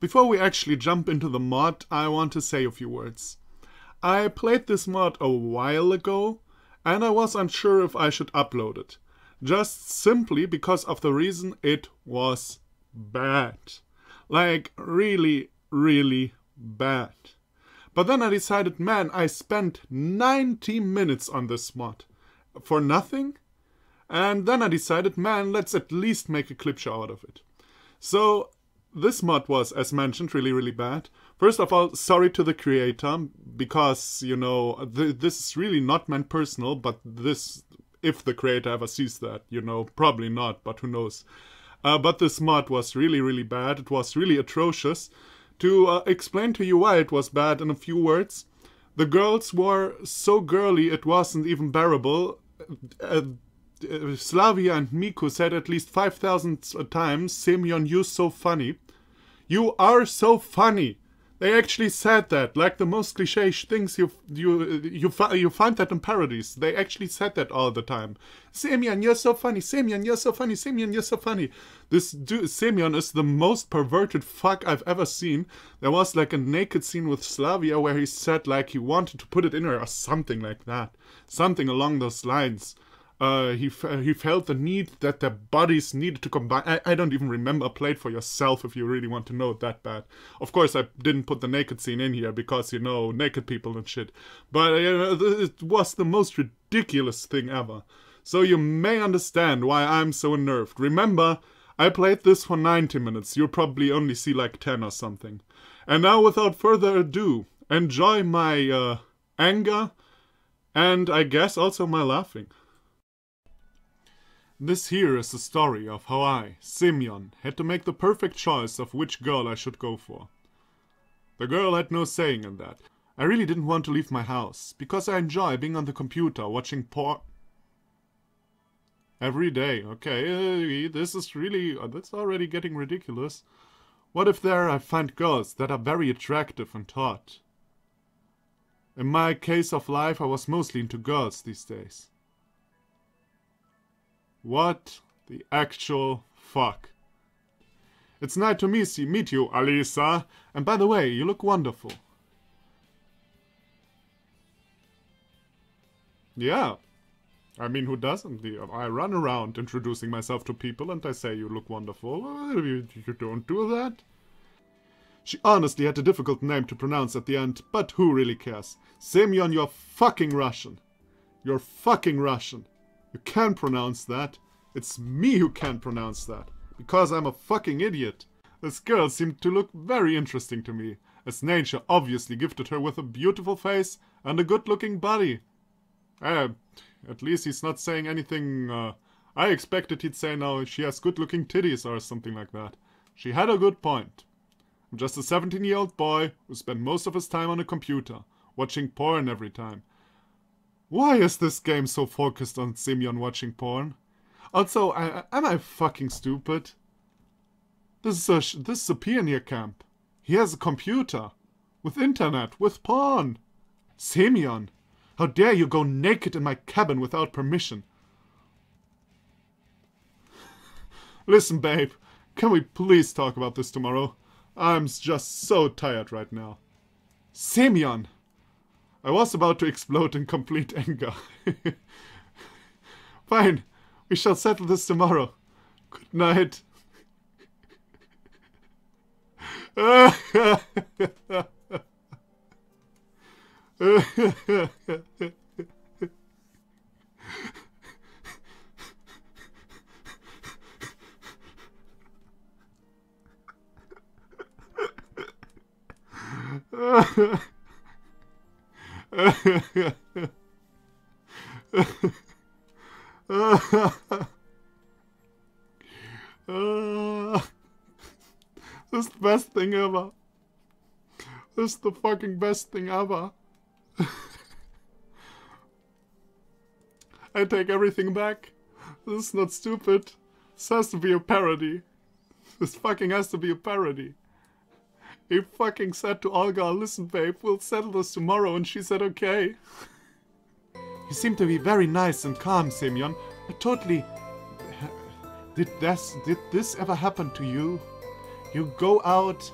Before we actually jump into the mod, I want to say a few words. I played this mod a while ago, and I was unsure if I should upload it. Just simply because of the reason it was bad. Like, really, really bad. But then I decided, man, I spent 90 minutes on this mod. For nothing? And then I decided, man, let's at least make a clip show out of it. So, this mod was, as mentioned, really, really bad. First of all, sorry to the creator, because, you know, th this is really not meant personal, but this, if the creator ever sees that, you know, probably not, but who knows. Uh, but this mod was really, really bad. It was really atrocious. To uh, explain to you why it was bad in a few words, the girls were so girly it wasn't even bearable. Uh, uh, Slavya and Miku said at least 5,000 times, Semyon, you're so funny. You are so funny. They actually said that, like the most cliche things you you you you find that in parodies. They actually said that all the time. Semyon, you're so funny. Semyon, you're so funny. Semyon, you're so funny. This dude, Semyon is the most perverted fuck I've ever seen. There was like a naked scene with Slavya where he said like he wanted to put it in her or something like that, something along those lines uh, he he felt the need that their bodies needed to combine. I, I don't even remember. Play it for yourself if you really want to know it that bad. Of course, I didn't put the naked scene in here because you know naked people and shit. But it was the most ridiculous thing ever. So you may understand why I'm so unnerved. Remember, I played this for 90 minutes. You'll probably only see like 10 or something. And now, without further ado, enjoy my uh, anger and I guess also my laughing. This here is the story of how I, Semyon, had to make the perfect choice of which girl I should go for. The girl had no saying in that. I really didn't want to leave my house, because I enjoy being on the computer watching por... Every day, okay, uh, this is really, uh, that's already getting ridiculous. What if there I find girls that are very attractive and hot? In my case of life, I was mostly into girls these days. What the actual fuck? It's nice to meet you, meet you, Alisa. And by the way, you look wonderful. Yeah. I mean, who doesn't? I run around introducing myself to people and I say you look wonderful. You, you don't do that? She honestly had a difficult name to pronounce at the end, but who really cares? Semyon, you're fucking Russian. You're fucking Russian. You can pronounce that. It's me who can't pronounce that. Because I'm a fucking idiot. This girl seemed to look very interesting to me, as nature obviously gifted her with a beautiful face and a good-looking body. Uh, at least he's not saying anything, uh, I expected he'd say now she has good-looking titties or something like that. She had a good point. I'm just a 17-year-old boy who spent most of his time on a computer, watching porn every time, why is this game so focused on Semyon watching porn? Also, I, am I fucking stupid? This is a this is a pioneer camp. He has a computer, with internet, with porn. Semyon, how dare you go naked in my cabin without permission? Listen, babe, can we please talk about this tomorrow? I'm just so tired right now. Semyon! I was about to explode in complete anger. Fine, we shall settle this tomorrow. Good night. this is the best thing ever. This is the fucking best thing ever. I take everything back. This is not stupid. This has to be a parody. This fucking has to be a parody. He fucking said to Olga, listen babe, we'll settle this tomorrow, and she said okay. You seem to be very nice and calm, Semyon. I totally... Did this, did this ever happen to you? You go out,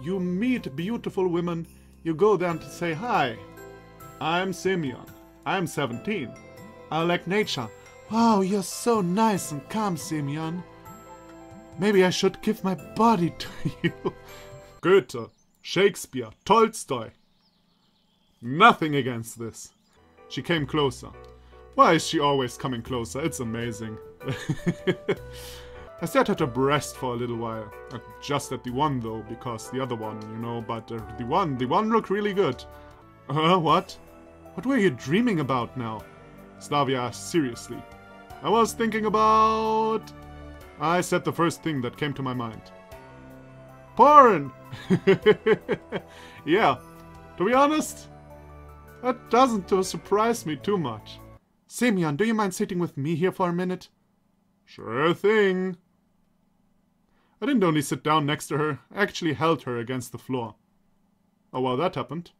you meet beautiful women, you go down to say hi. I'm Semyon. I'm 17. I like nature. Wow, you're so nice and calm, Semyon. Maybe I should give my body to you. Goethe, Shakespeare, Tolstoy. Nothing against this. She came closer. Why is she always coming closer? It's amazing. I stared at her breast for a little while. Uh, just at the one though, because the other one, you know, but uh, the one, the one looked really good. Uh, what? What were you dreaming about now? Slavya asked seriously. I was thinking about... I said the first thing that came to my mind. Porn! yeah, to be honest, that doesn't uh, surprise me too much. Semyon, do you mind sitting with me here for a minute? Sure thing. I didn't only sit down next to her, I actually held her against the floor. Oh well, that happened.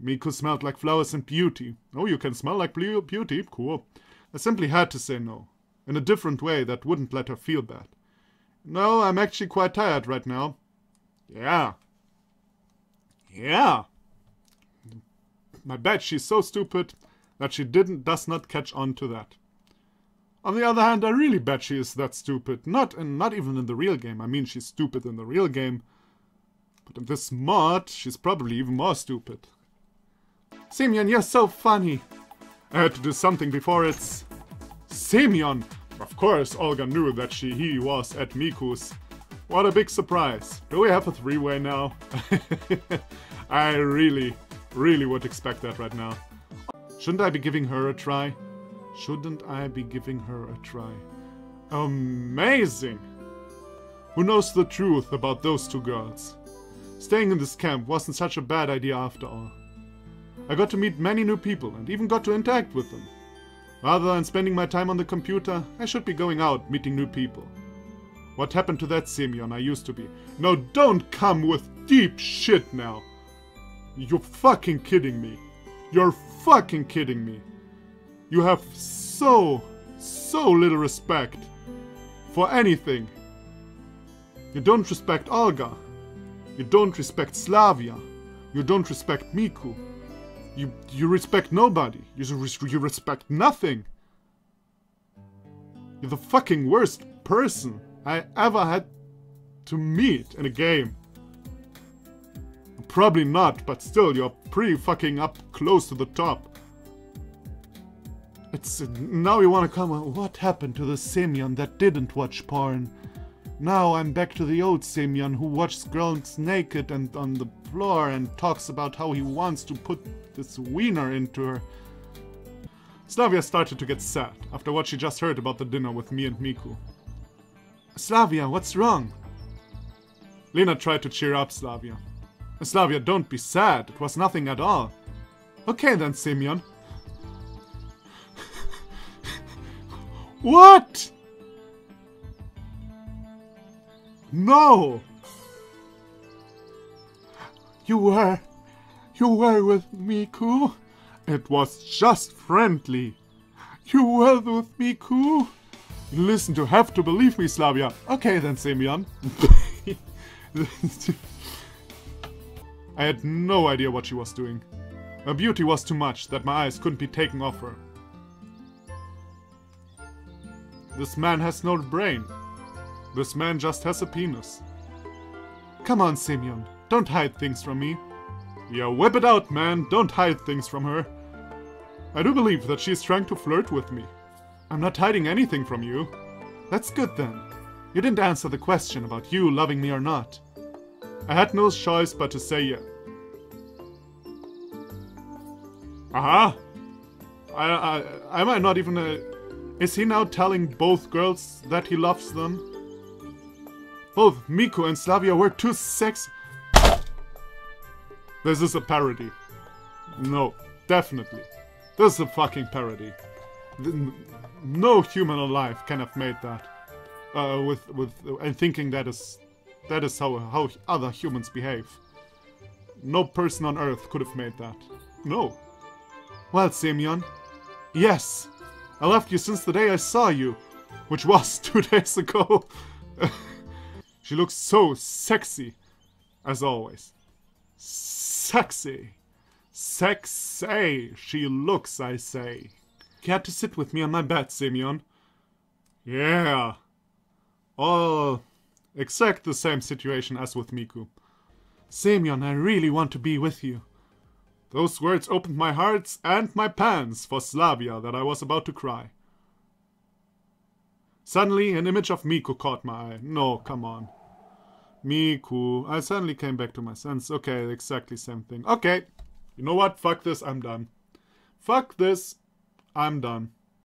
Miku smelled like flowers and beauty. Oh, you can smell like beauty? Cool. I simply had to say no. In a different way that wouldn't let her feel bad. No, I'm actually quite tired right now. Yeah. Yeah. I bet she's so stupid that she didn't does not catch on to that. On the other hand, I really bet she is that stupid. Not and not even in the real game. I mean, she's stupid in the real game. But in this mod, she's probably even more stupid. Semyon, you're so funny. I had to do something before it's... Semyon! Of course, Olga knew that she he was at Miku's. What a big surprise. Do we have a three-way now? I really, really would expect that right now. Shouldn't I be giving her a try? Shouldn't I be giving her a try? Amazing! Who knows the truth about those two girls? Staying in this camp wasn't such a bad idea after all. I got to meet many new people and even got to interact with them. Rather than spending my time on the computer, I should be going out meeting new people. What happened to that Semyon I used to be? No, don't come with deep shit now. You're fucking kidding me. You're fucking kidding me. You have so, so little respect for anything. You don't respect Olga. You don't respect Slavya. You don't respect Miku. You you respect nobody. You you respect nothing. You're the fucking worst person I ever had to meet in a game. Probably not, but still, you're pretty fucking up close to the top. It's now you want to come. What happened to the Semyon that didn't watch porn? Now I'm back to the old Semyon who watches girls naked and on the floor and talks about how he wants to put this wiener into her. Slavya started to get sad after what she just heard about the dinner with me and Miku. Slavya, what's wrong? Lena tried to cheer up Slavya. Slavya, don't be sad. It was nothing at all. Okay then, Semyon. what? No! You were... You were with Miku? It was just friendly. You were with Miku? Listen, to have to believe me, Slavya. Okay then, Semyon. I had no idea what she was doing. Her beauty was too much that my eyes couldn't be taken off her. This man has no brain. This man just has a penis. Come on, Semyon. Don't hide things from me. Yeah, whip it out, man. Don't hide things from her. I do believe that she is trying to flirt with me. I'm not hiding anything from you. That's good then. You didn't answer the question about you loving me or not. I had no choice but to say yeah. Aha! I, I, I not even... a... is he now telling both girls that he loves them? Both Miku and Slavya were too sexy. This is a parody. No, definitely. This is a fucking parody. No human alive can have made that. Uh, with with and thinking that is that is how how other humans behave. No person on Earth could have made that. No. Well, Semyon. Yes. I loved you since the day I saw you, which was two days ago. She looks so sexy, as always. Sexy. Sexy. She looks, I say. Care to sit with me on my bed, Semyon? Yeah. All exact the same situation as with Miku. Semyon, I really want to be with you. Those words opened my hearts and my pants for Slavya that I was about to cry. Suddenly, an image of Miku caught my eye. No, come on. Miku. I suddenly came back to my sense. Okay, exactly same thing. Okay. You know what? Fuck this. I'm done. Fuck this. I'm done.